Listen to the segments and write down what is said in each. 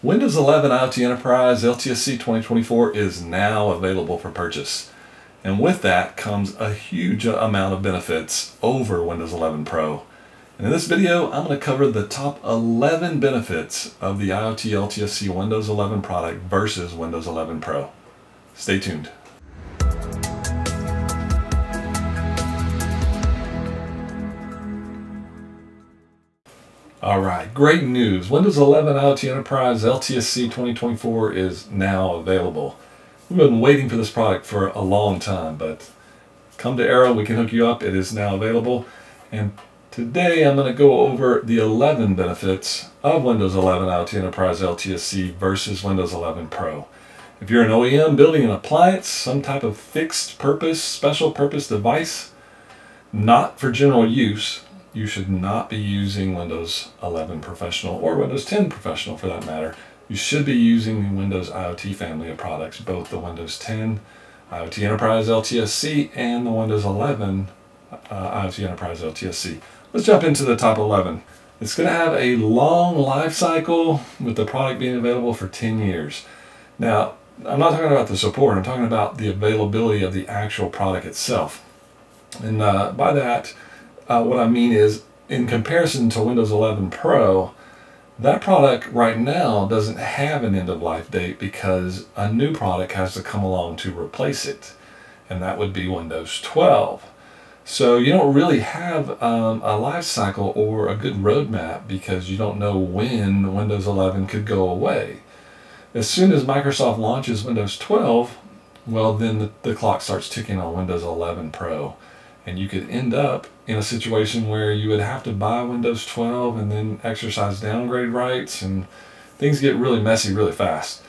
Windows 11 IoT Enterprise LTSC 2024 is now available for purchase. And with that comes a huge amount of benefits over Windows 11 Pro. And in this video, I'm going to cover the top 11 benefits of the IoT LTSC Windows 11 product versus Windows 11 Pro. Stay tuned. All right, great news. Windows 11 IoT Enterprise LTSC 2024 is now available. We've been waiting for this product for a long time, but come to Arrow, we can hook you up. It is now available. And today I'm going to go over the 11 benefits of Windows 11 IoT Enterprise LTSC versus Windows 11 Pro. If you're an OEM building an appliance, some type of fixed purpose, special purpose device, not for general use, you should not be using Windows 11 Professional or Windows 10 Professional for that matter. You should be using the Windows IoT family of products, both the Windows 10 IoT Enterprise LTSC and the Windows 11 uh, IoT Enterprise LTSC. Let's jump into the top 11. It's going to have a long life cycle with the product being available for 10 years. Now, I'm not talking about the support, I'm talking about the availability of the actual product itself. And uh, by that, uh, what I mean is, in comparison to Windows 11 Pro, that product right now doesn't have an end of life date because a new product has to come along to replace it, and that would be Windows 12. So you don't really have um, a life cycle or a good roadmap because you don't know when Windows 11 could go away. As soon as Microsoft launches Windows 12, well then the, the clock starts ticking on Windows 11 Pro and you could end up in a situation where you would have to buy Windows 12 and then exercise downgrade rights and things get really messy really fast.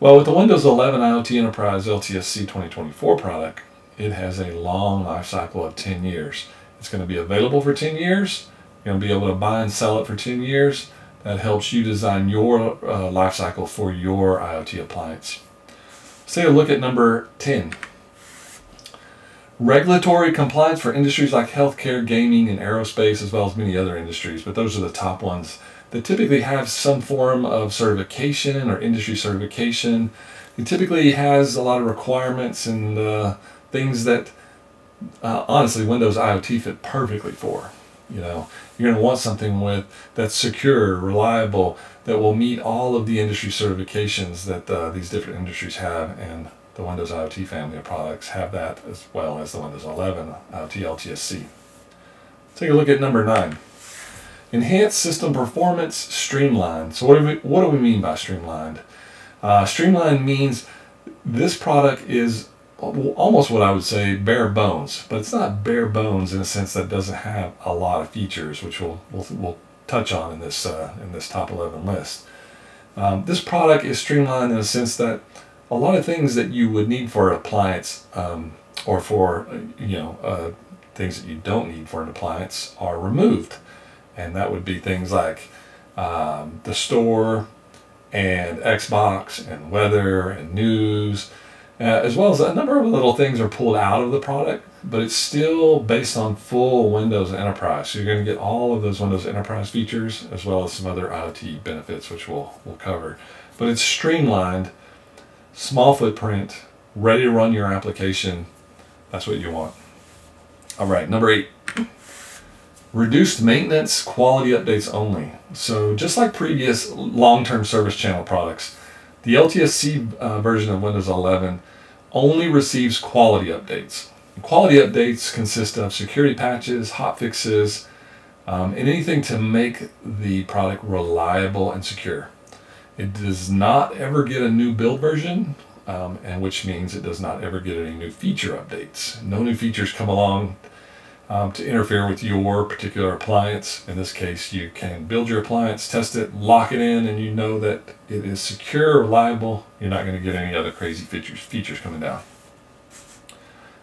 Well, with the Windows 11 IoT Enterprise LTSC 2024 product, it has a long life cycle of 10 years. It's going to be available for 10 years. You're going to be able to buy and sell it for 10 years. That helps you design your uh, life cycle for your IoT appliance. Let's take a look at number 10. Regulatory compliance for industries like healthcare, gaming, and aerospace, as well as many other industries, but those are the top ones that typically have some form of certification or industry certification. It typically has a lot of requirements and uh, things that, uh, honestly, Windows IoT fit perfectly for. You know, you're going to want something with that's secure, reliable, that will meet all of the industry certifications that uh, these different industries have, and the Windows IoT family of products have that as well as the Windows 11 IoT LTSC. Take a look at number nine. Enhanced system performance streamlined. So what do we, what do we mean by streamlined? Uh, streamlined means this product is almost what I would say bare bones, but it's not bare bones in a sense that doesn't have a lot of features, which we'll, we'll, we'll touch on in this, uh, in this top 11 list. Um, this product is streamlined in a sense that a lot of things that you would need for an appliance um, or for you know uh, things that you don't need for an appliance are removed. And that would be things like um, the store and Xbox and weather and news uh, as well as a number of little things are pulled out of the product but it's still based on full Windows Enterprise. So you're going to get all of those Windows Enterprise features as well as some other IoT benefits which we'll, we'll cover. But it's streamlined small footprint, ready to run your application. That's what you want. All right, number eight. Reduced maintenance, quality updates only. So just like previous long-term service channel products, the LTSC uh, version of Windows 11 only receives quality updates. Quality updates consist of security patches, hot fixes, um, and anything to make the product reliable and secure. It does not ever get a new build version, um, and which means it does not ever get any new feature updates. No new features come along um, to interfere with your particular appliance. In this case, you can build your appliance, test it, lock it in, and you know that it is secure, reliable. You're not going to get any other crazy features, features coming down.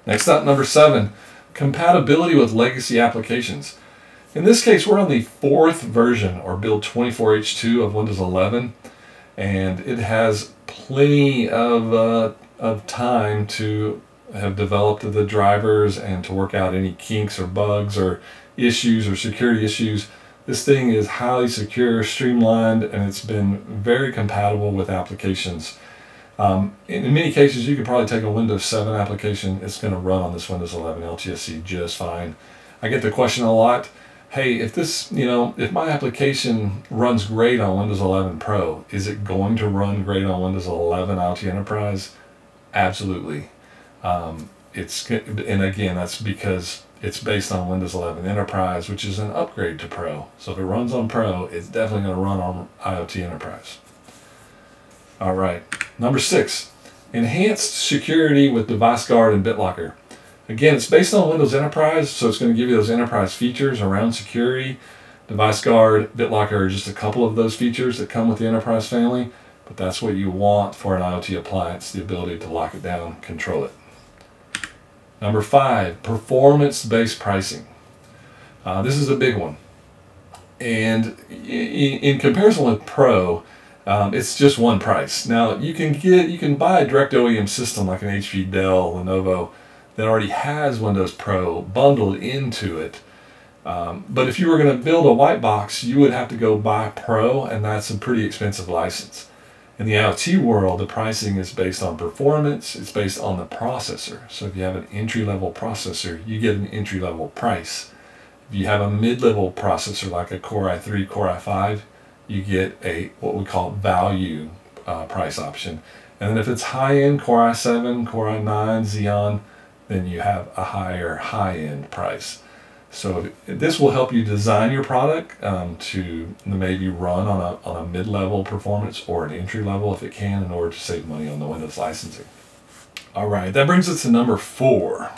Next up, number seven, compatibility with legacy applications. In this case, we're on the fourth version or build 24H2 of Windows 11 and it has plenty of, uh, of time to have developed the drivers and to work out any kinks or bugs or issues or security issues This thing is highly secure, streamlined, and it's been very compatible with applications. Um, in, in, many cases, you could probably take a Windows 7 application. It's going to run on this Windows 11 LTSC just fine. I get the question a lot. Hey, if this, you know, if my application runs great on Windows 11 Pro, is it going to run great on Windows 11 IoT Enterprise? Absolutely. Um, it's and again, that's because it's based on Windows 11 Enterprise, which is an upgrade to Pro. So if it runs on Pro, it's definitely going to run on IoT Enterprise. All right, number six, enhanced security with Device Guard and BitLocker. Again, it's based on Windows Enterprise, so it's going to give you those enterprise features around security. Device Guard, BitLocker are just a couple of those features that come with the Enterprise family, but that's what you want for an IoT appliance, the ability to lock it down, control it. Number five, performance-based pricing. Uh, this is a big one. And in comparison with Pro, um, it's just one price. Now you can get you can buy a direct OEM system like an HP, Dell, Lenovo that already has Windows Pro bundled into it. Um, but if you were going to build a white box, you would have to go buy Pro, and that's a pretty expensive license. In the IoT world, the pricing is based on performance, it's based on the processor. So if you have an entry-level processor, you get an entry-level price. If you have a mid-level processor like a Core i3, Core i5, you get a what we call value uh, price option. And then if it's high-end Core i7, Core i9, Xeon, then you have a higher high-end price. So this will help you design your product um, to maybe run on a, on a mid-level performance or an entry level if it can in order to save money on the Windows licensing. All right, that brings us to number four.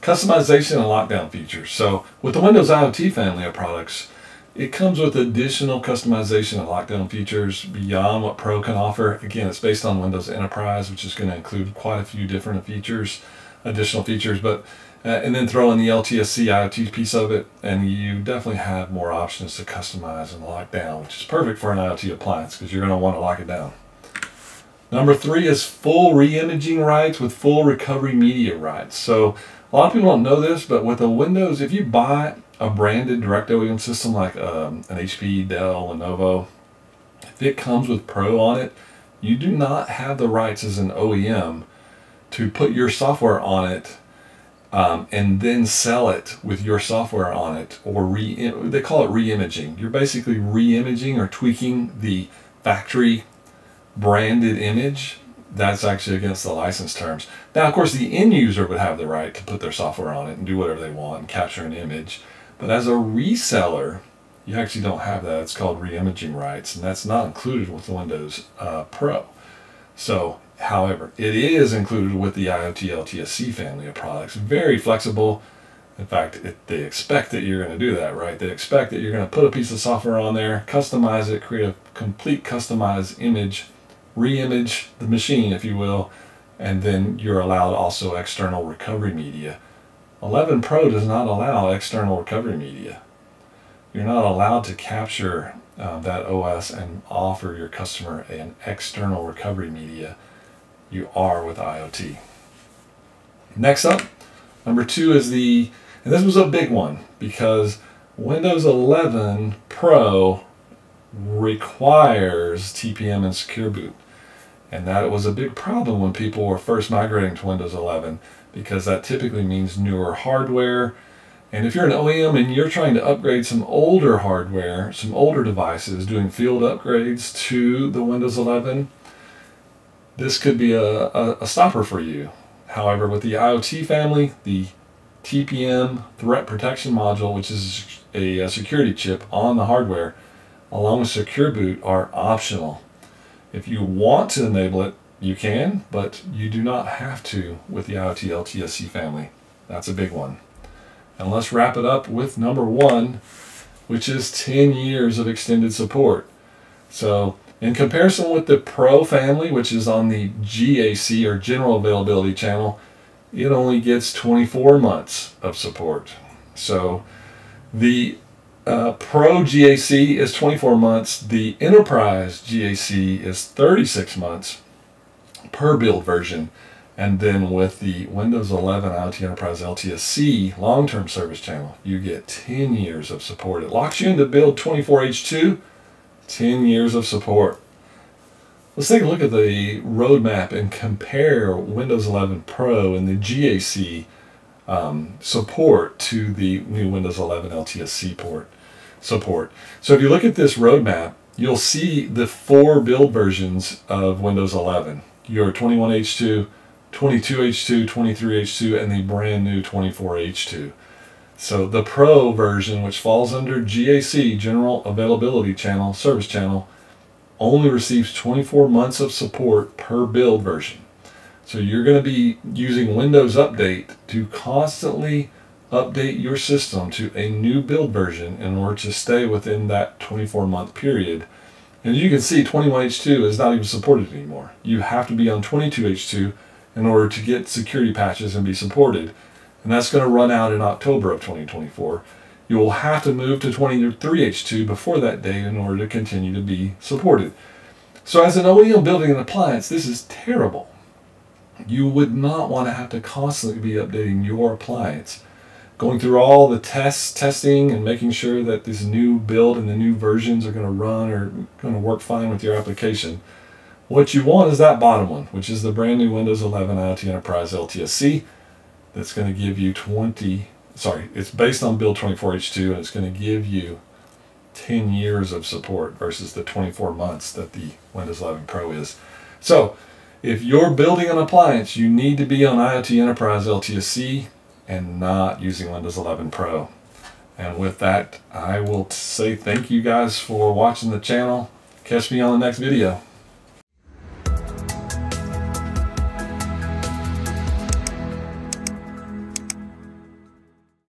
Customization and lockdown features. So with the Windows IoT family of products, it comes with additional customization and lockdown features beyond what Pro can offer. Again, it's based on Windows Enterprise, which is going to include quite a few different features additional features, but uh, and then throw in the LTSC IoT piece of it, and you definitely have more options to customize and lock down, which is perfect for an IoT appliance because you're going to want to lock it down. Number three is full re-imaging rights with full recovery media rights. So a lot of people don't know this, but with a Windows, if you buy a branded direct OEM system like um, an HP, Dell, Lenovo, if it comes with Pro on it, you do not have the rights as an OEM to put your software on it um, and then sell it with your software on it or re they call it re-imaging. You're basically re-imaging or tweaking the factory branded image. That's actually against the license terms. Now of course the end user would have the right to put their software on it and do whatever they want and capture an image. But as a reseller you actually don't have that. It's called re-imaging rights and that's not included with windows uh, pro. So However, it is included with the IoT LTSC family of products. Very flexible. In fact, it, they expect that you're going to do that, right? They expect that you're going to put a piece of software on there, customize it, create a complete customized image, re-image the machine, if you will, and then you're allowed also external recovery media. 11 Pro does not allow external recovery media. You're not allowed to capture uh, that OS and offer your customer an external recovery media you are with IoT. Next up, number two is the, and this was a big one because Windows 11 Pro requires TPM and Secure Boot. And that was a big problem when people were first migrating to Windows 11 because that typically means newer hardware. And if you're an OEM and you're trying to upgrade some older hardware, some older devices, doing field upgrades to the Windows 11, this could be a, a, a stopper for you. However, with the IoT family, the TPM threat protection module, which is a, a, security chip on the hardware, along with Secure Boot are optional. If you want to enable it, you can, but you do not have to with the IoT LTSC family. That's a big one. And let's wrap it up with number one, which is 10 years of extended support. So in comparison with the Pro family, which is on the GAC or General Availability channel, it only gets 24 months of support. So the uh, Pro GAC is 24 months. The Enterprise GAC is 36 months per build version. And then with the Windows 11 IoT Enterprise LTSC long-term service channel, you get 10 years of support. It locks you into build 24H2, 10 years of support. Let's take a look at the roadmap and compare Windows 11 Pro and the GAC um, support to the new Windows 11 LTSC port support. So if you look at this roadmap, you'll see the four build versions of Windows 11. Your 21H2, 22H2, 23H2, and the brand new 24H2. So the Pro version, which falls under GAC, General Availability Channel, Service Channel, only receives 24 months of support per build version. So you're going to be using Windows Update to constantly update your system to a new build version in order to stay within that 24 month period. And you can see 21H2 is not even supported anymore. You have to be on 22H2 in order to get security patches and be supported. And that's going to run out in October of 2024. You will have to move to 23H2 before that date in order to continue to be supported. So as an OEM building an appliance, this is terrible. You would not want to have to constantly be updating your appliance going through all the tests, testing, and making sure that this new build and the new versions are going to run or going to work fine with your application. What you want is that bottom one, which is the brand new Windows 11 IoT Enterprise LTSC. That's going to give you 20, sorry, it's based on build 24H2 and it's going to give you 10 years of support versus the 24 months that the Windows 11 Pro is. So, if you're building an appliance, you need to be on IoT Enterprise LTSC and not using Windows 11 Pro. And with that, I will say thank you guys for watching the channel. Catch me on the next video.